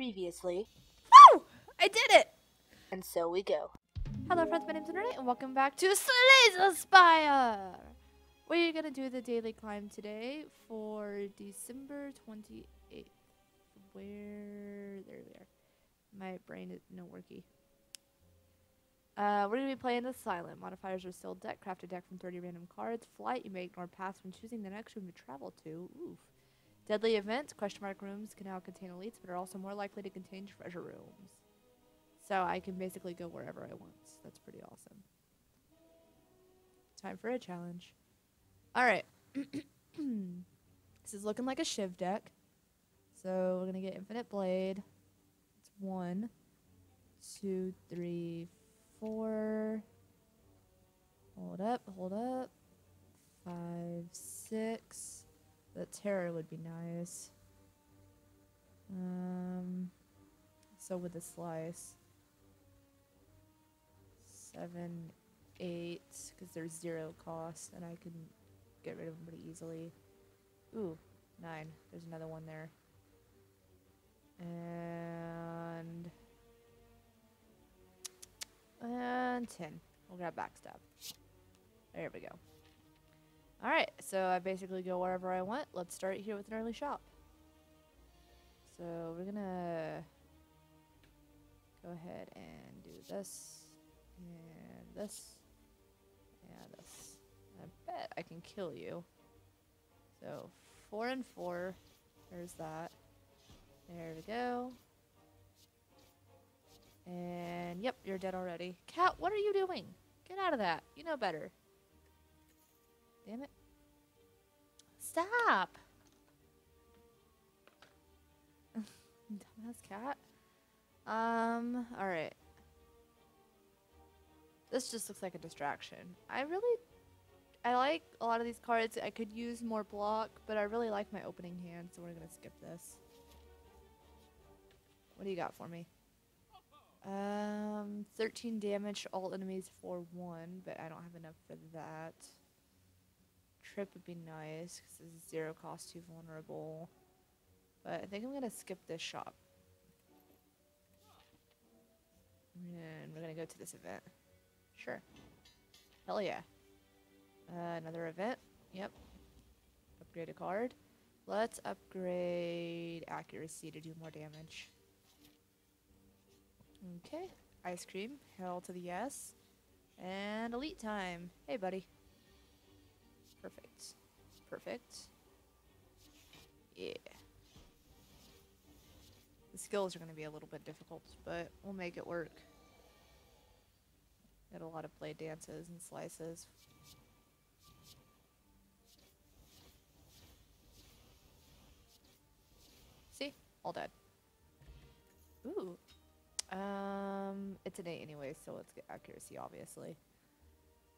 Previously, Woo! I did it! and so we go. Hello friends, my name's Lunernight and welcome back to Slay the Spire! We're gonna do the daily climb today for December 28th. Where... there we are. My brain is no worky. Uh, we're gonna be playing the silent. Modifiers are sealed deck. Craft a deck from 30 random cards. Flight, you may ignore paths when choosing the next room to travel to. Oof. Deadly events, question mark rooms can now contain elites, but are also more likely to contain treasure rooms. So I can basically go wherever I want. That's pretty awesome. Time for a challenge. Alright. this is looking like a Shiv deck. So we're gonna get Infinite Blade. It's one, two, three, four. Hold up, hold up. Five, six. The Terror would be nice. Um, so with the slice. Seven, eight, because there's zero cost, and I can get rid of them pretty easily. Ooh, nine. There's another one there. And and ten. We'll grab backstab. There we go. Alright, so I basically go wherever I want. Let's start here with an early shop. So we're gonna go ahead and do this, and this, and this. I bet I can kill you. So four and four, there's that. There we go. And yep, you're dead already. Cat, what are you doing? Get out of that. You know better. Damn it. Stop! Dumbass cat. Um, alright. This just looks like a distraction. I really... I like a lot of these cards. I could use more block, but I really like my opening hand, so we're gonna skip this. What do you got for me? Um, 13 damage, all enemies for 1, but I don't have enough for that. Trip would be nice, because it's zero cost, too vulnerable. But I think I'm to skip this shop. And we're to go to this event. Sure. Hell yeah. Uh, another event. Yep. Upgrade a card. Let's upgrade accuracy to do more damage. Okay. Ice cream. Hell to the yes. And elite time. Hey, buddy. Perfect. Perfect. Yeah. The skills are going to be a little bit difficult, but we'll make it work. Got a lot of blade dances and slices. See? All dead. Ooh. Um, it's an 8 anyway, so let's get accuracy, obviously.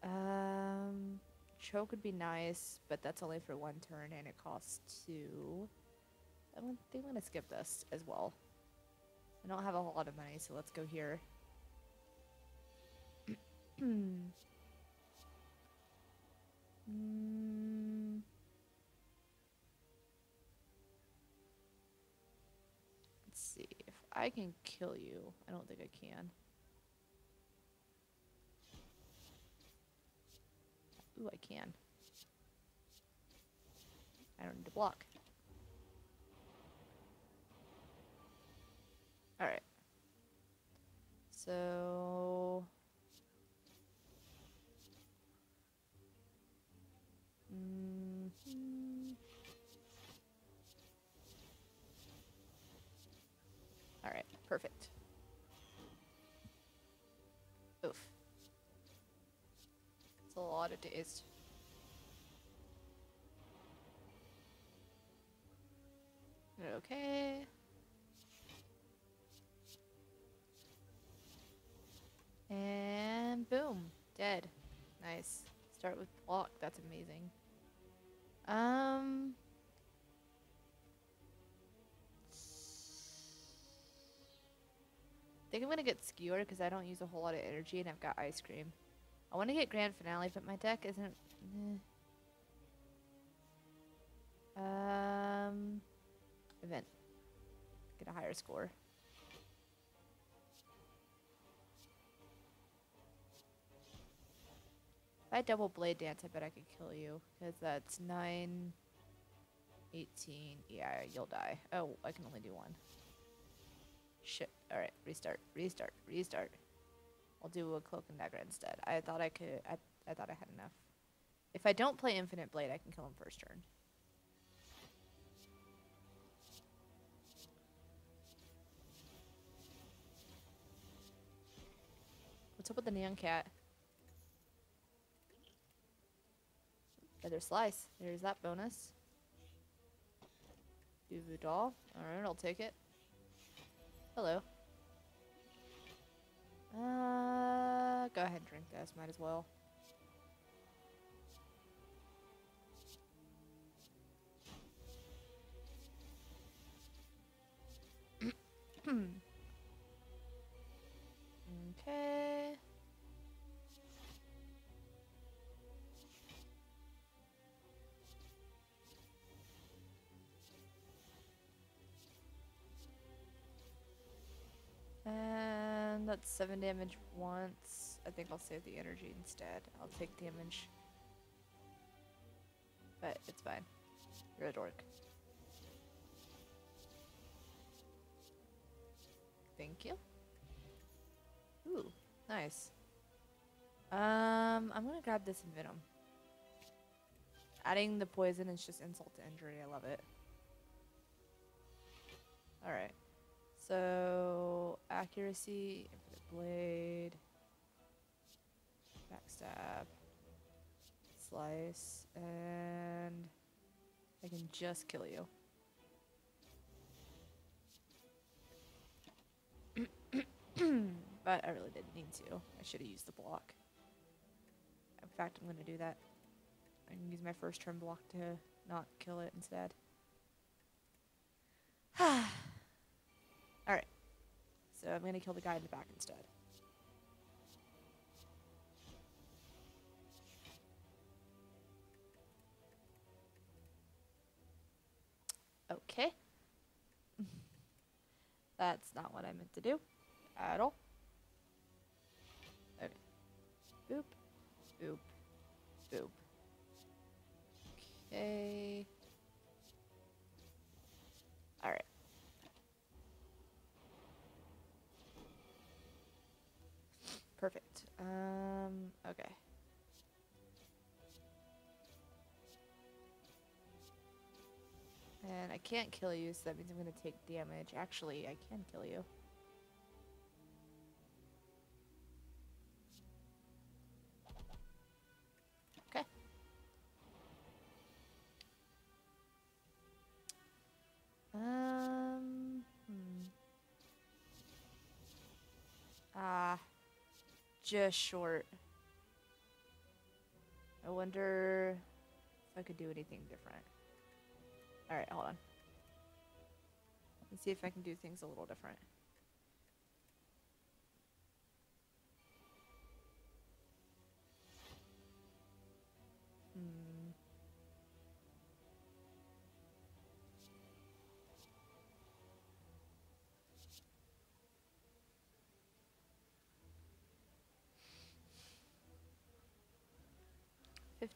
Um, choke would be nice, but that's only for one turn, and it costs two. I think I'm gonna skip this as well. I don't have a whole lot of money, so let's go here. mm. Let's see. If I can kill you, I don't think I can. Ooh, I can. I don't need to block. Alright. So... Mm -hmm. Alright, perfect. Oof. It's a lot of days. Okay. And boom, dead. Nice. Start with block, that's amazing. Um... I think I'm gonna get skewered because I don't use a whole lot of energy and I've got ice cream. I want to get Grand Finale, but my deck isn't... Eh. Um, event. Get a higher score. If I double blade dance, I bet I could kill you. Because that's 9, 18. Yeah, you'll die. Oh, I can only do one. Shit. Alright, restart, restart, restart. I'll do a cloak and dagger instead. I thought I could. I, I thought I had enough. If I don't play infinite blade, I can kill him first turn. What's up with the neon cat? Feather slice. There's that bonus. Doll. Alright, I'll take it. Hello. Uh, go ahead and drink this. Might as well. okay. that's 7 damage once. I think I'll save the energy instead. I'll take damage. But it's fine. You're a dork. Thank you. Ooh, nice. Um, I'm gonna grab this Venom. Adding the poison is just insult to injury. I love it. Alright. So, accuracy, blade, backstab, slice, and I can just kill you. but I really didn't need to. I should have used the block. In fact, I'm going to do that. I can use my first turn block to not kill it instead. Alright. So I'm going to kill the guy in the back instead. Okay. That's not what I meant to do at all. Okay. Boop. Boop. Boop. Okay. Perfect. Um, okay. And I can't kill you, so that means I'm gonna take damage. Actually, I can kill you. Just short. I wonder if I could do anything different. Alright, hold on. Let's see if I can do things a little different.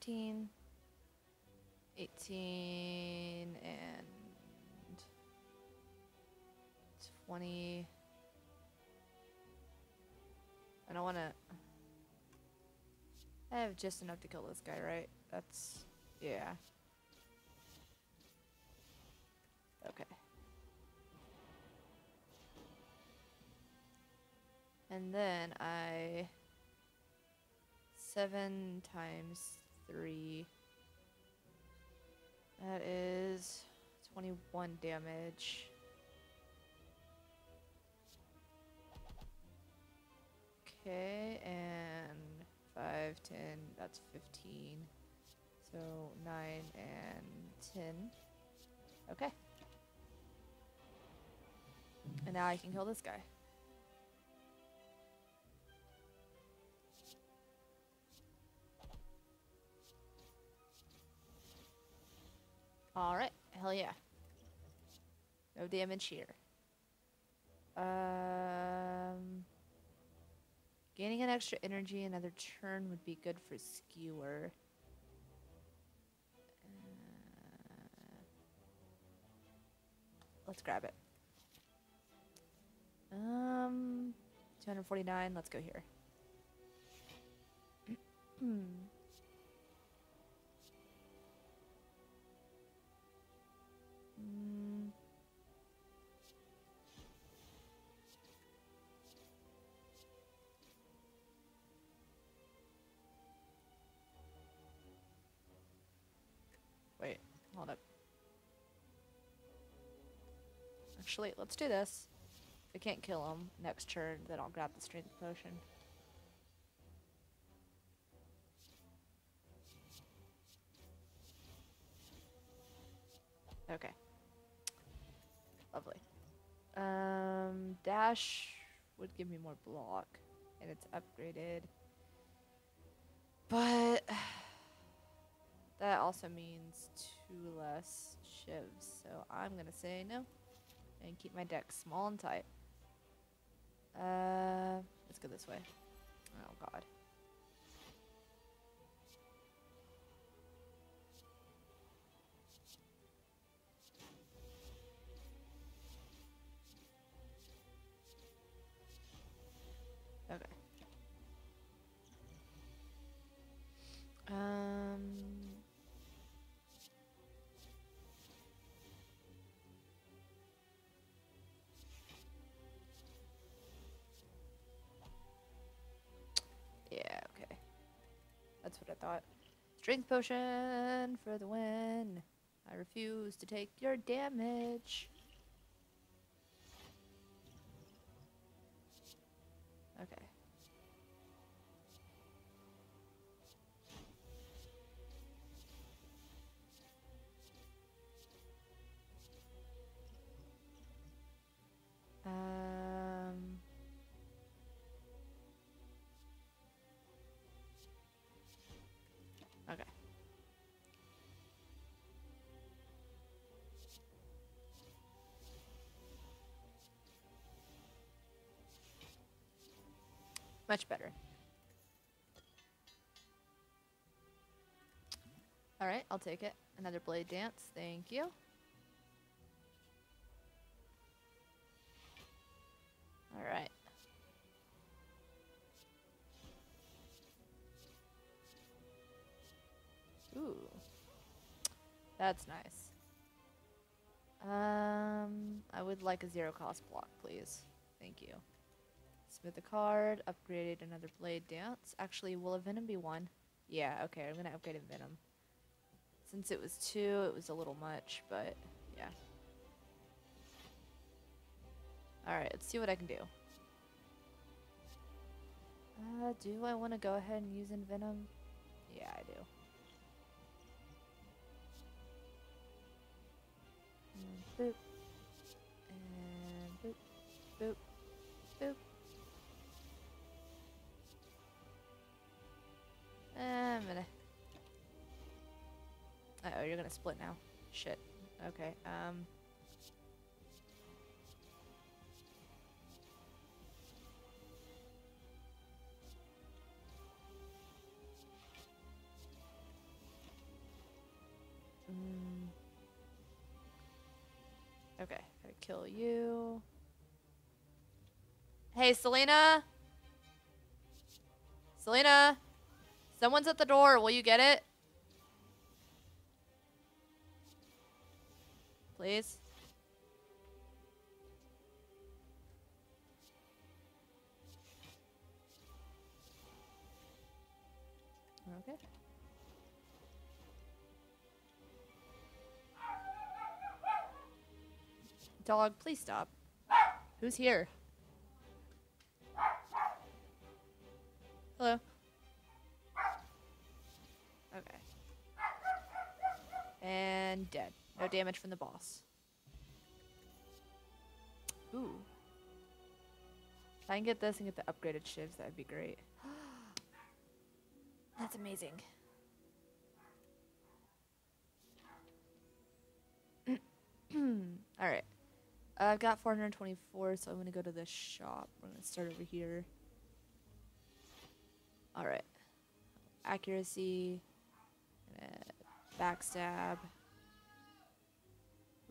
18, and 20. I don't want to... I have just enough to kill this guy, right? That's... yeah. Okay. And then I... 7 times 3. That is 21 damage. Okay, and 5, 10, that's 15. So 9 and 10. Okay. And now I can kill this guy. Alright, hell yeah. No damage here. Um, gaining an extra energy another turn would be good for Skewer. Uh, let's grab it. Um, 249. Let's go here. hold up. Actually, let's do this. If I can't kill him next turn, then I'll grab the strength potion. Okay. Lovely. Um, dash would give me more block, and it's upgraded. But that also means two less shivs, so I'm gonna say no and keep my deck small and tight. Uh, let's go this way. Oh god. What I thought. Strength potion for the win. I refuse to take your damage. Much better. All right, I'll take it. Another blade dance. Thank you. All right. Ooh. That's nice. Um, I would like a zero cost block, please. Thank you. The card, upgraded another blade dance. Actually, will Envenom be one? Yeah, okay, I'm gonna upgrade Envenom. Since it was two, it was a little much, but yeah. Alright, let's see what I can do. Uh, do I want to go ahead and use Envenom? Yeah, I do. And boop. And. Boop. Boop. You're gonna split now. Shit. Okay, um. Mm. Okay, gotta kill you. Hey, Selena? Selena? Someone's at the door. Will you get it? Please? Okay. Dog, please stop. Who's here? Hello. Okay. And dead. No damage from the boss. Ooh. If I can get this and get the upgraded shivs, that would be great. That's amazing. Alright. I've got 424, so I'm going to go to the shop. We're going to start over here. All right. Accuracy. Uh, backstab.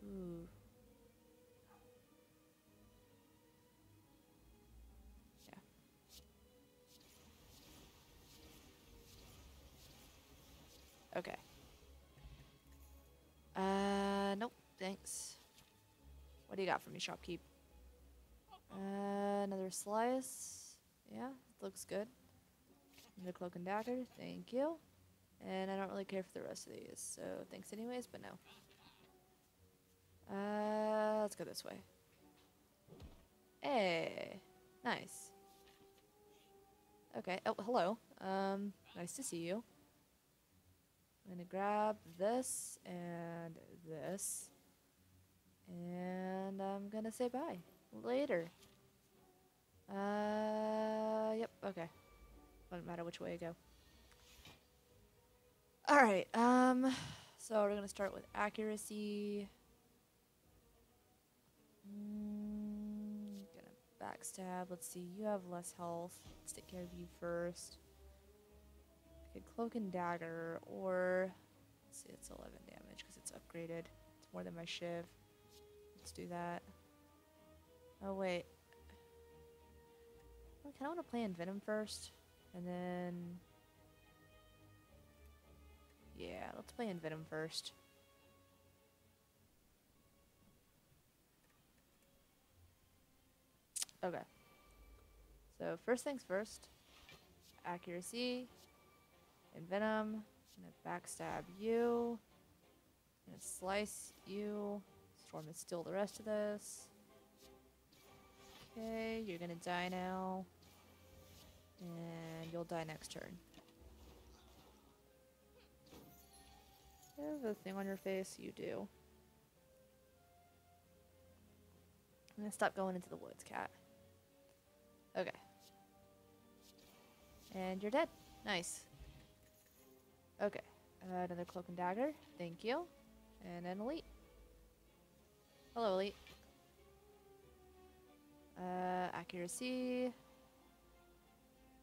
Ooh. Yeah. Okay. Uh, nope. Thanks. What do you got for me, shopkeep? Uh, another slice. Yeah, looks good. Another cloak and dagger. Thank you. And I don't really care for the rest of these, so thanks anyways, but no. Uh, let's go this way. Hey, nice. Okay. Oh, hello. Um, nice to see you. I'm gonna grab this and this. And I'm gonna say bye. Later. Uh, yep, okay. Doesn't matter which way I go. Alright, um, so we're gonna start with accuracy. Mm, gonna backstab. Let's see, you have less health. Let's take care of you first. Okay, cloak and dagger, or let's see, it's 11 damage because it's upgraded. It's more than my shiv. Let's do that. Oh wait, I kind of want to play Envenom first, and then yeah, let's play Envenom first. Okay. So first things first, accuracy, Envenom, gonna backstab you, gonna slice you, Storm of Steel the rest of this. Okay, you're gonna die now. And you'll die next turn. You have a thing on your face? You do. I'm gonna stop going into the woods, cat. Okay. And you're dead. Nice. Okay. Uh, another cloak and dagger. Thank you. And an elite. Hello, elite. Uh, accuracy.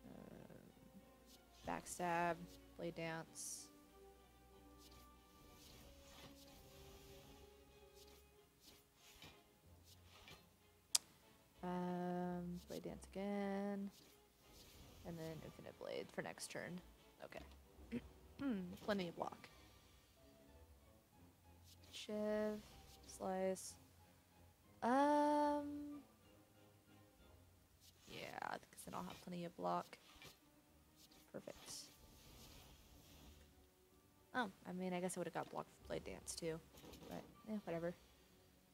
Uh, backstab. Blade dance. Um, blade dance again. And then infinite blade for next turn. Okay. Plenty of block. Shiv. Slice. Um. Yeah, because then I'll have plenty of block. Perfect. Oh, I mean, I guess I would have got blocked for Blade Dance too. But, eh, whatever.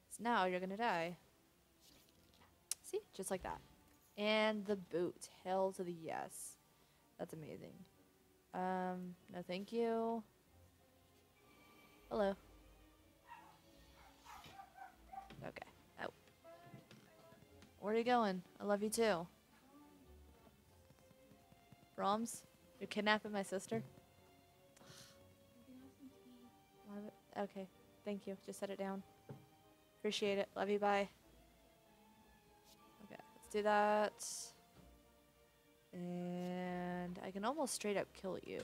So now you're gonna die. See? Just like that. And the boot. Hell to the yes. That's amazing. Um, no thank you. Hello. Okay. Oh. Where are you going? I love you too. Roms? You're kidnapping my sister? Okay. Thank you. Just set it down. Appreciate it. Love you. Bye. Do that. And I can almost straight up kill you.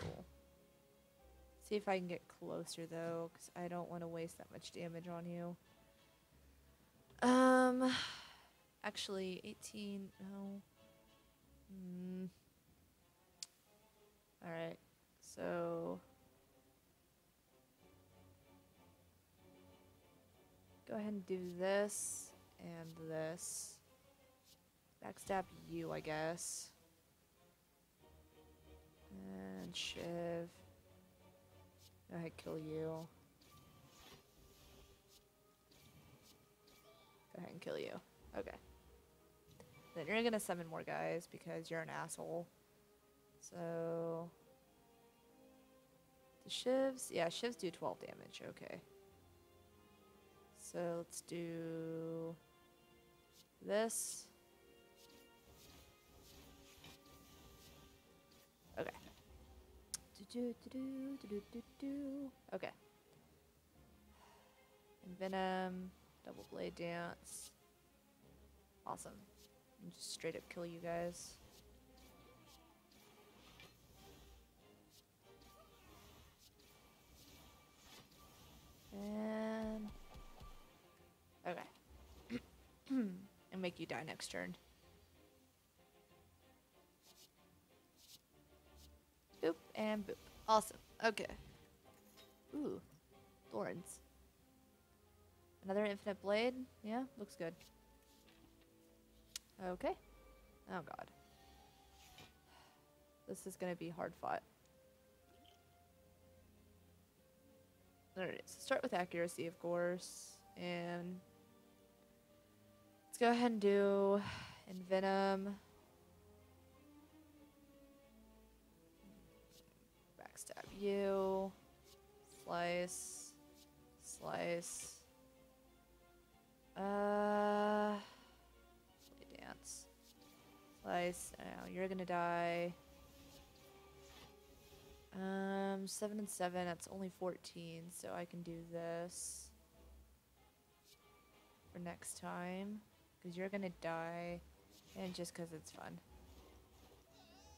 See if I can get closer though, because I don't want to waste that much damage on you. Um, actually, 18, no. Hmm. Alright, so. Go ahead and do this and this. Backstab you, I guess. And Shiv. Go ahead, kill you. Go ahead and kill you. Okay. Then you're gonna summon more guys because you're an asshole. So. The shivs? Yeah, shivs do 12 damage. Okay. So let's do this. Okay. Envenom, Double Blade Dance. Awesome. And just straight up kill you guys. And... Okay. and make you die next turn. Boop and boop. Awesome. Okay. Ooh. Thorns. Another infinite blade? Yeah, looks good. Okay. Oh god. This is gonna be hard fought. Alright, so start with accuracy, of course. And let's go ahead and do Envenom. You. Slice. Slice. Uh. Dance. Slice. Now you're gonna die. Um, 7 and 7, that's only 14, so I can do this for next time. Because you're gonna die, and just because it's fun.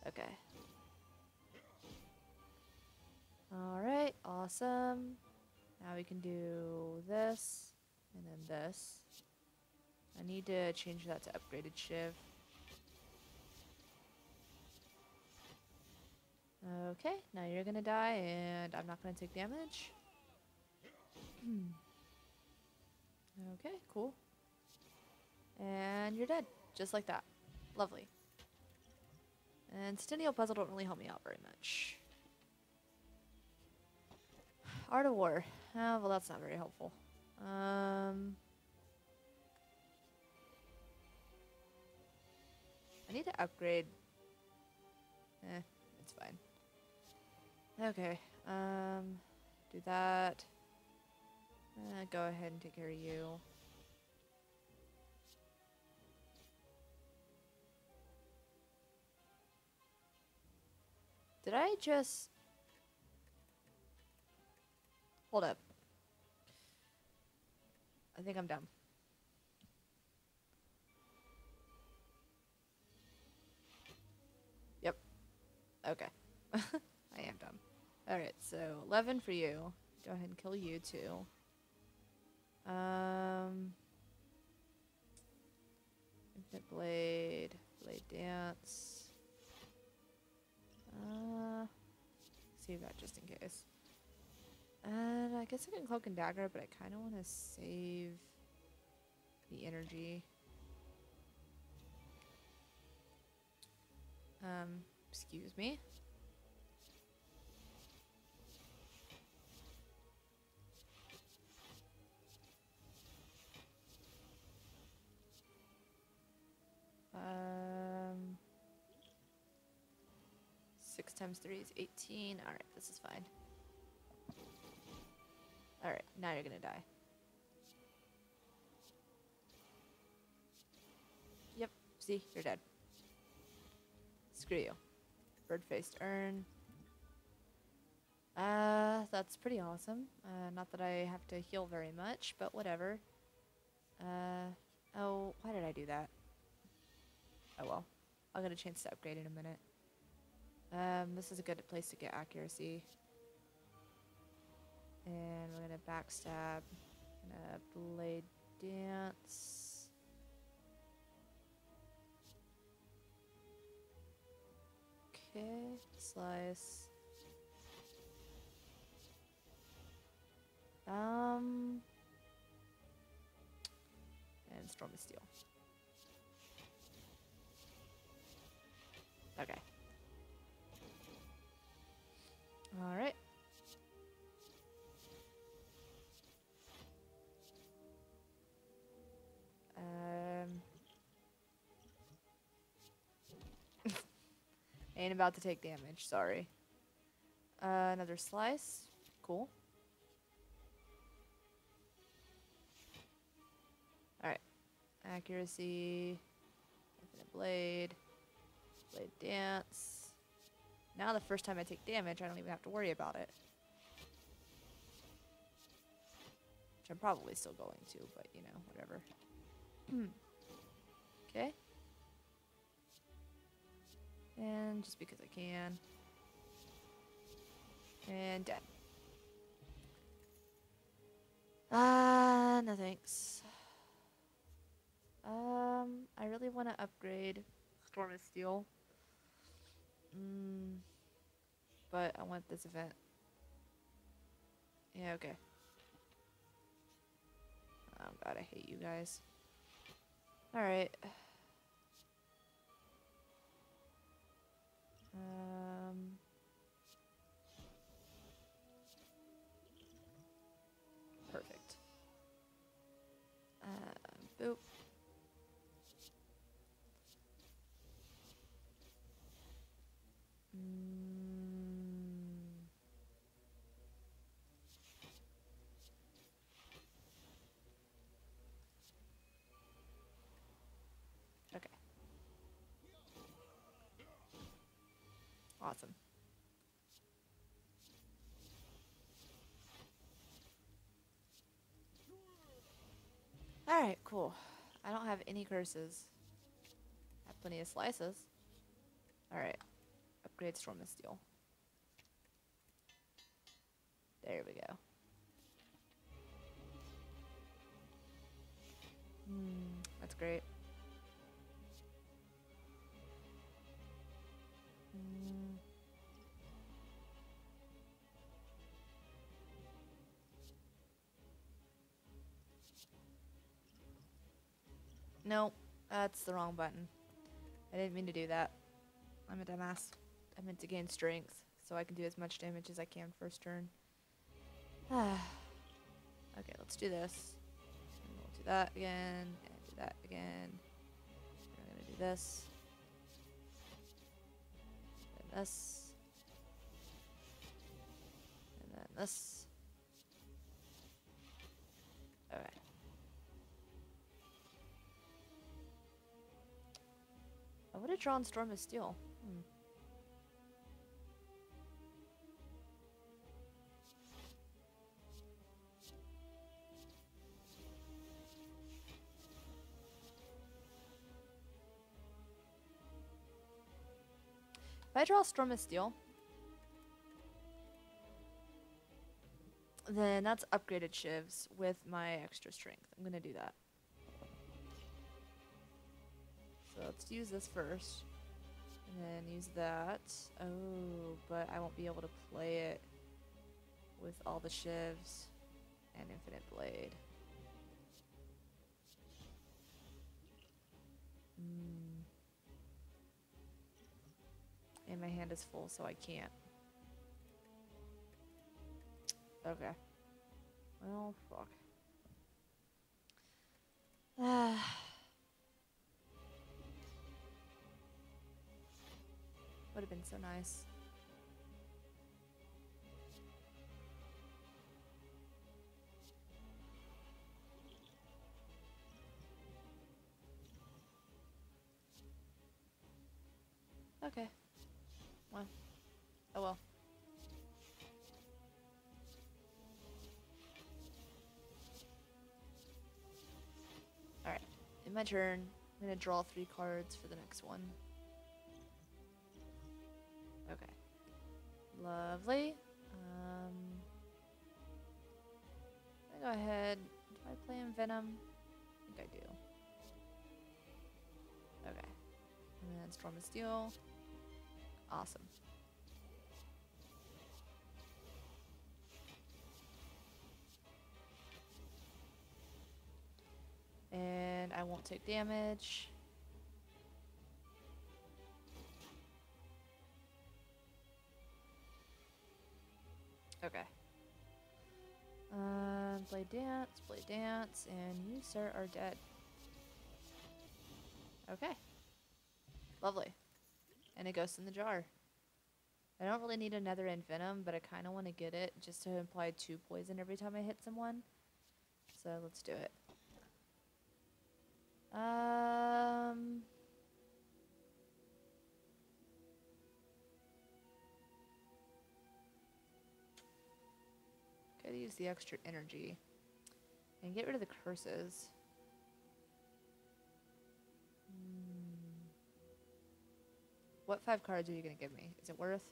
Okay. Alright, awesome. Now we can do this, and then this. I need to change that to upgraded shiv. Okay, now you're gonna die, and I'm not gonna take damage. Hmm. okay, cool. And you're dead, just like that. Lovely. And Centennial Puzzle don't really help me out very much. Art of War. Oh, well, that's not very helpful. Um... I need to upgrade. Eh, it's fine. Okay, um, do that. Uh, go ahead and take care of you. Did I just... Hold up. I think I'm dumb. Yep. Okay. I am dumb. Alright, so 11 for you. Go ahead and kill you too. Um, Infinite Blade, Blade Dance. Uh, save that just in case. And I guess I can Cloak and Dagger, but I kind of want to save the energy. Um, excuse me. Um, 6 times 3 is 18. Alright, this is fine. Alright, now you're gonna die. Yep, see, you're dead. Screw you. Bird-faced urn. Uh, that's pretty awesome. Uh, not that I have to heal very much, but whatever. Uh, oh, why did I do that? Oh well. I'll get a chance to upgrade in a minute. Um, this is a good place to get accuracy. Gonna backstab. Gonna blade dance. Okay, slice. Um, and of steel. Okay. Alright. Um. Ain't about to take damage, sorry. Uh, another slice. Cool. Alright. Accuracy. Infinite blade. Blade dance. Now the first time I take damage, I don't even have to worry about it. Which I'm probably still going to, but you know, whatever. Okay. And just because I can. And dead. Uh, no thanks. Um, I really want to upgrade Storm of Steel. Mm, but I want this event. Yeah, okay. Oh god, I hate you guys. Alright. Um... Awesome. Alright, cool. I don't have any curses. I have plenty of slices. Alright. Upgrade Storm of Steel. There we go. Hmm, that's great. Hmm. Nope, that's the wrong button. I didn't mean to do that. I'm a dumbass. I meant to gain strength, so I can do as much damage as I can first turn. okay, let's do this. And we'll do that again, and do that again. We're gonna do this. This. And then this. Alright. I would have drawn Storm of Steel. Hmm. If I draw Storm of Steel, then that's upgraded shivs with my extra strength. I'm gonna do that. So let's use this first. And then use that. Oh, but I won't be able to play it with all the shivs and infinite blade. Mm. And my hand is full, so I can't. Okay. Well, fuck. Ah. Would have been so nice. Okay. Well. Oh well. Alright. In my turn, I'm gonna draw three cards for the next one. Okay. Lovely. Um, I go ahead. Do I play Envenom? I think I do. Okay. And then Storm of Steel. Awesome. And I won't take damage. Okay. Um, blade dance, blade dance, and you, sir, are dead. Okay. Lovely. And it goes in the jar. I don't really need another Envenom, but I kind of want to get it just to imply two poison every time I hit someone. So let's do it. Um... Gotta use the extra energy. And get rid of the curses. Hmm. What five cards are you going to give me? Is it worth?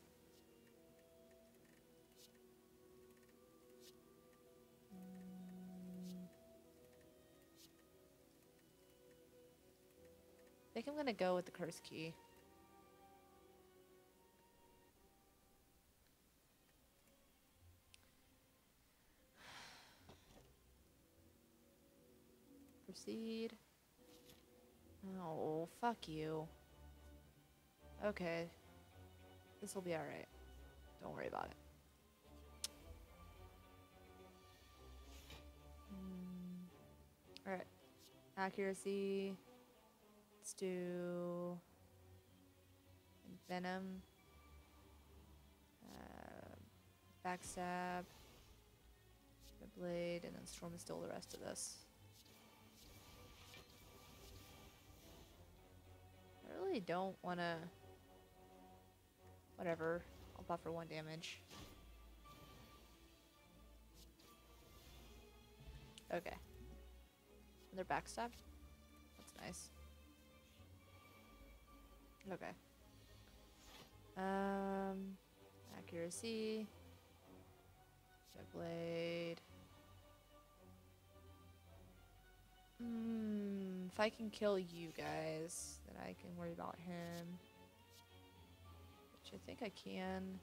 I think I'm going to go with the curse key. Proceed. Oh, fuck you. Okay. This will be alright. Don't worry about it. Mm, Alright. Accuracy. Let's do Venom. Uh, backstab. Blade, and then Storm of Steel the rest of this. I really don't want to. Whatever. I'll buffer one damage. Okay. Another backstab. That's nice. Okay. Um, accuracy. Jet blade. Hmm. If I can kill you guys, then I can worry about him. I think I can.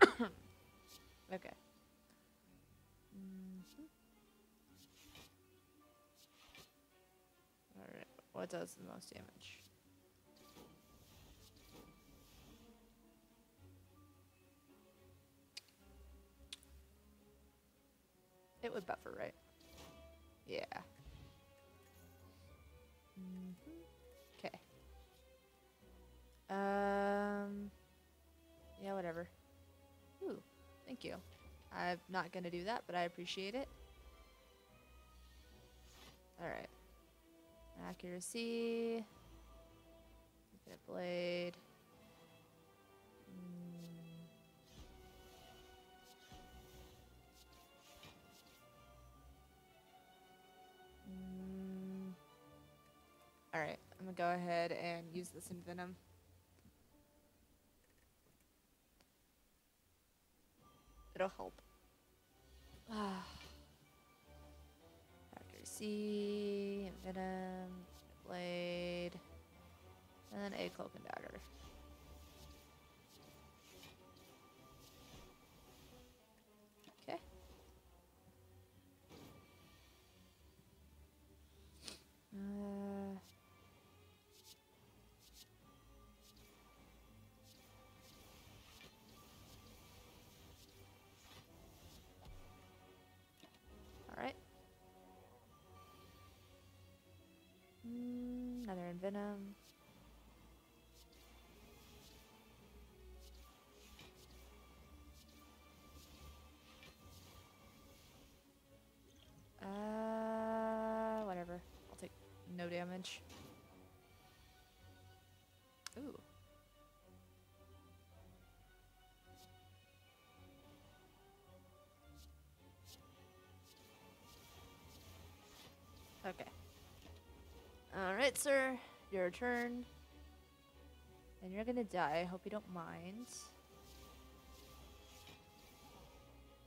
Okay. Mhm. Alright, what does the most damage? It would buffer, right? Yeah. Okay. Um. Yeah, whatever. Ooh, thank you. I'm not gonna do that, but I appreciate it. Alright. Accuracy. Infinite blade. Alright, I'm gonna go ahead and use this in Venom. It'll help. Ah. Accuracy, Venom, Blade, and then a Cloak and Dagger. Envenom. Uh, whatever. I'll take no damage. Ooh. Okay. Alright, sir. Your turn. And you're gonna die. I hope you don't mind.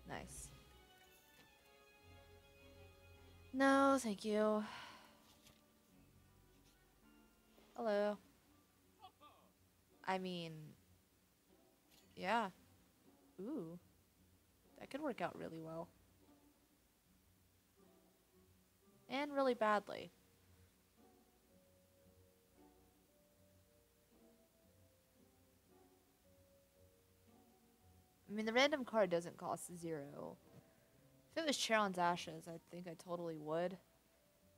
Nice. No, thank you. Hello. I mean, yeah. Ooh. That could work out really well. And really badly. I mean, the random card doesn't cost zero. If it was Charon's Ashes, I think I totally would.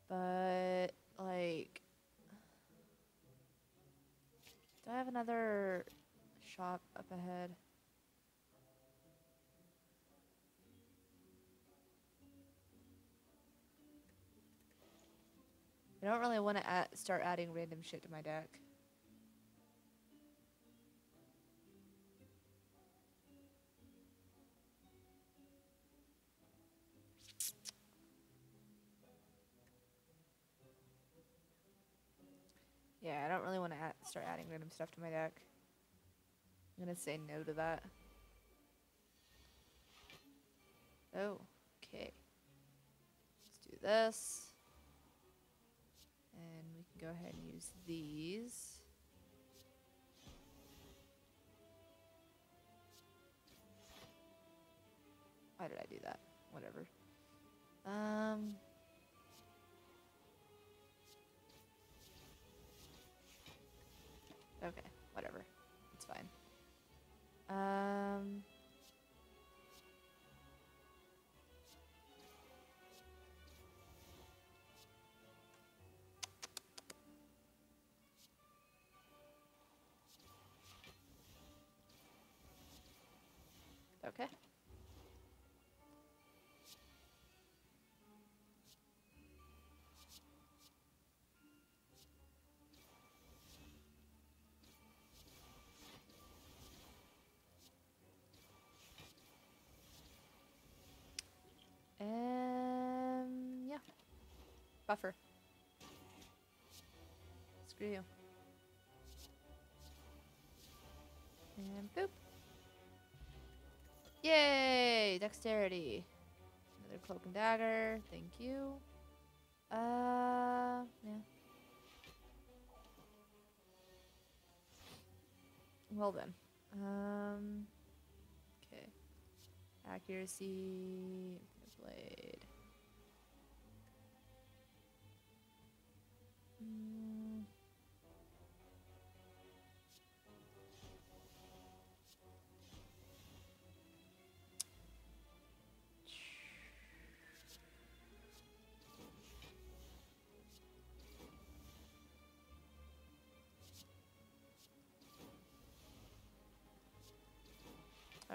But, like... Do I have another shop up ahead? I don't really want to start adding random shit to my deck. Yeah, I don't really want to start adding random stuff to my deck. I'm gonna say no to that. Oh, okay. Let's do this. And we can go ahead and use these. Why did I do that? Whatever. Um. Okay, whatever. It's fine. Um. Okay. Screw you. And boop. Yay! Dexterity. Another cloak and dagger. Thank you. Uh, yeah. Well then. Um, okay. Accuracy. Blade.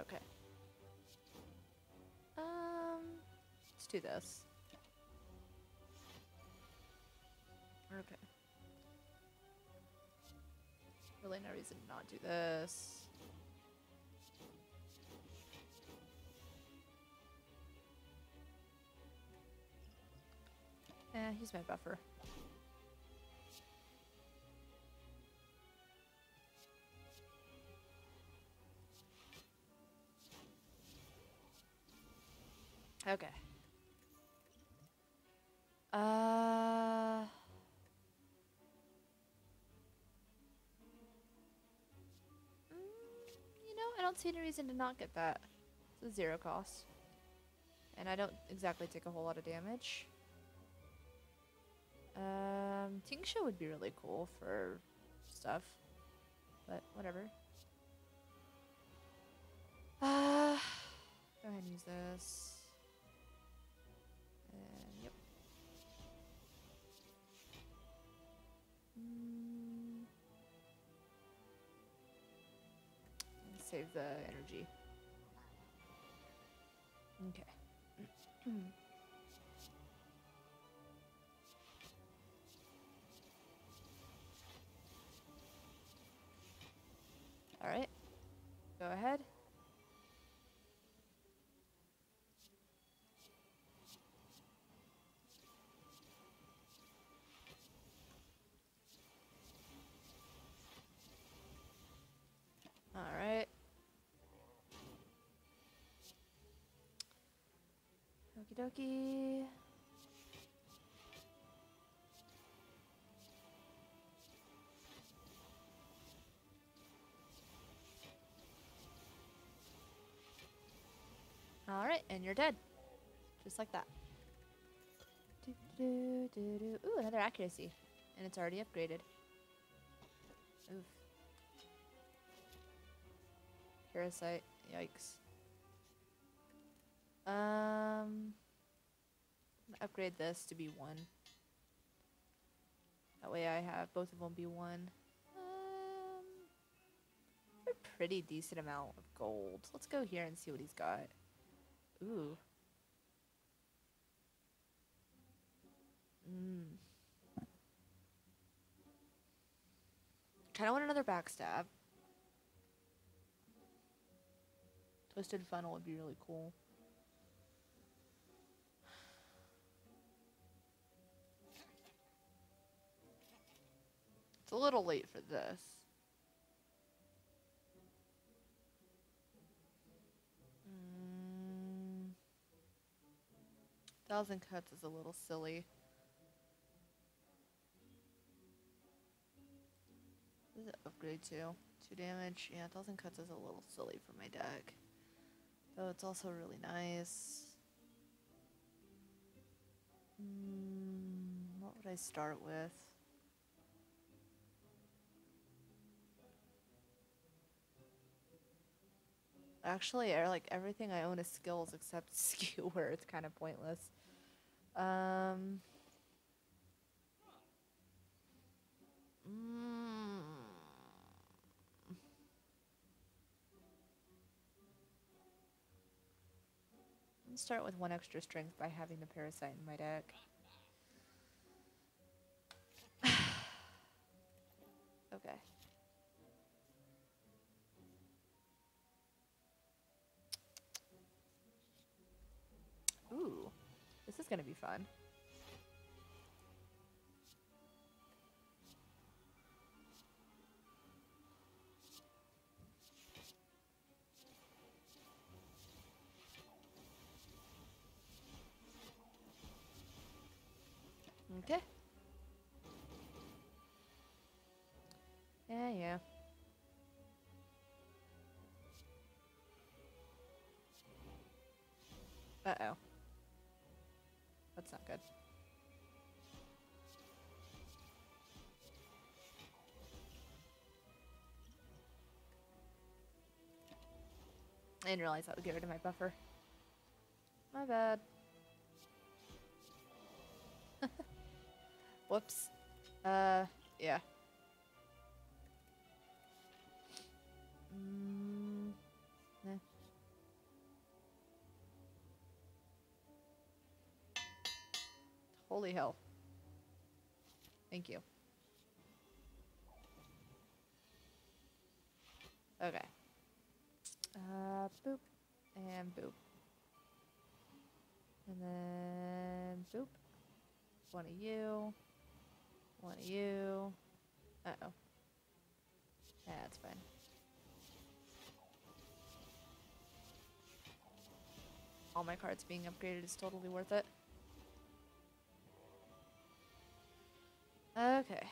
Okay. Um, let's do this. Okay. Really no reason not to not do this. Eh, he's my buffer. Okay. Don't see any reason to not get that. It's a zero cost. And I don't exactly take a whole lot of damage. Um, Tingsha would be really cool for stuff. But whatever. Uh, go ahead and use this. Save the energy. Okay. All right. Go ahead. Okie dokie. All right, and you're dead. Just like that. Do, do, do, do. Ooh, another accuracy. And it's already upgraded. Oof. Parasite. Yikes. Um, upgrade this to be one. That way I have both of them be one. Um, a pretty decent amount of gold. Let's go here and see what he's got. Ooh. Mm. Kind of want another backstab. Twisted funnel would be really cool. It's a little late for this. Mm. Thousand cuts is a little silly. What is it upgrade to? Two damage. Yeah, thousand cuts is a little silly for my deck. Though it's also really nice. Mm, what would I start with? Actually, like everything I own is skills except skew, where it's kind of pointless. Um. Mm, Let's start with one extra strength by having the parasite in my deck. okay. Is gonna be fun. Okay. Yeah, yeah. Uh-oh. That's not good. I didn't realize that would get rid of my buffer. My bad. Whoops. Uh, yeah. Mm, Holy hell. Thank you. Okay. Uh, boop. And boop. And then boop. One of you. One of you. Uh-oh. Yeah, that's fine. All my cards being upgraded is totally worth it. Okay.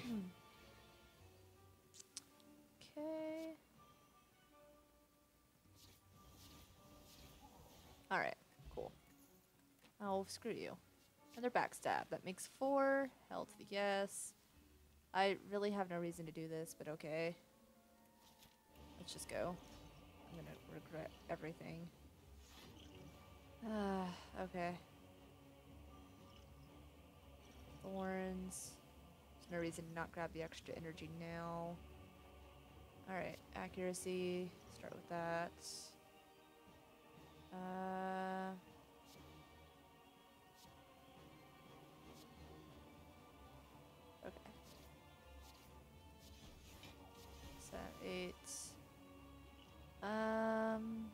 Hmm. okay. Alright, cool. Oh, screw you. Another backstab. That makes four. Hell to the yes. I really have no reason to do this, but okay. Let's just go. I'm gonna regret everything. Ah, okay. Thorns. There's no reason to not grab the extra energy now. Alright, accuracy. Start with that. Uh, Eight. Um.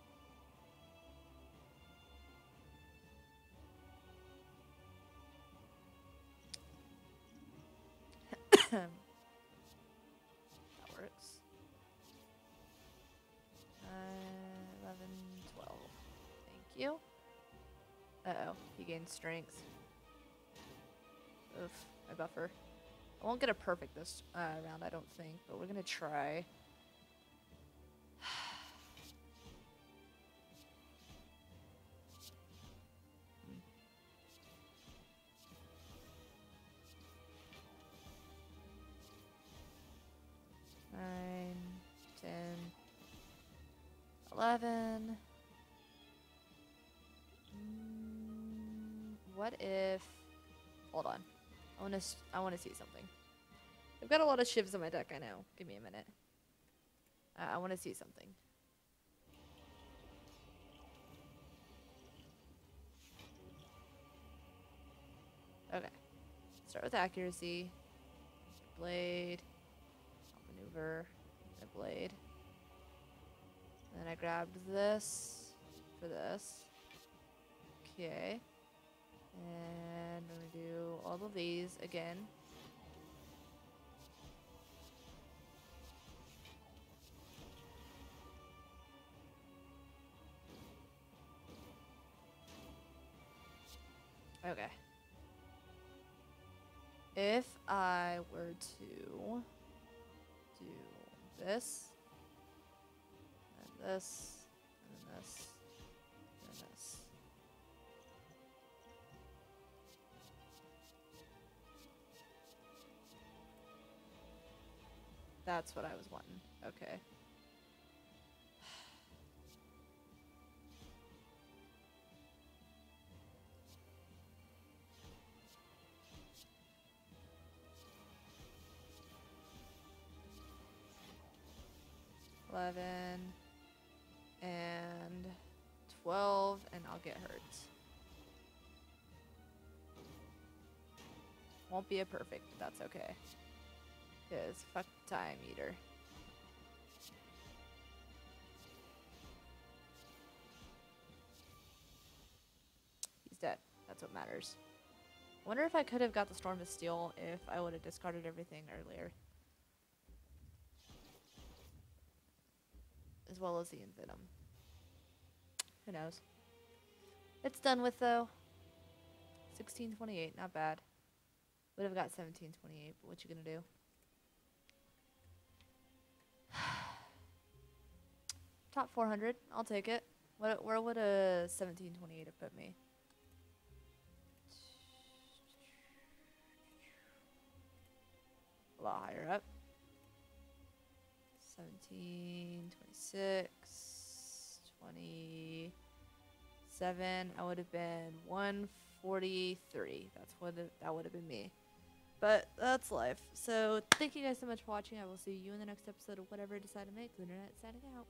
that works. Uh, 11, 12. Thank you. Uh-oh, he gains strength. Oof, my buffer. I won't get a perfect this uh, round, I don't think, but we're gonna try. What if? Hold on. I want to. I want to see something. I've got a lot of shivs in my deck. I know. Give me a minute. Uh, I want to see something. Okay. Start with accuracy. Blade. Maneuver. My blade. And then I grabbed this for this. Okay. And I'm gonna do all of these again. Okay. If I were to do this, and this, That's what I was wanting. Okay. Eleven and twelve, and I'll get hurt. Won't be a perfect, but that's okay. Cause fuck time eater. He's dead. That's what matters. Wonder if I could have got the Storm of Steel if I would have discarded everything earlier. As well as the Envenom. Who knows? It's done with though. 1628, not bad. Would have got 1728, but what you gonna do? Top 400, I'll take it. What, where would a 1728 have put me? A lot higher up. 17, 26, 27. I would have been 143. That's what it, that would have been me. But that's life. So thank you guys so much for watching. I will see you in the next episode of whatever I decide to make. Lunernight signing out.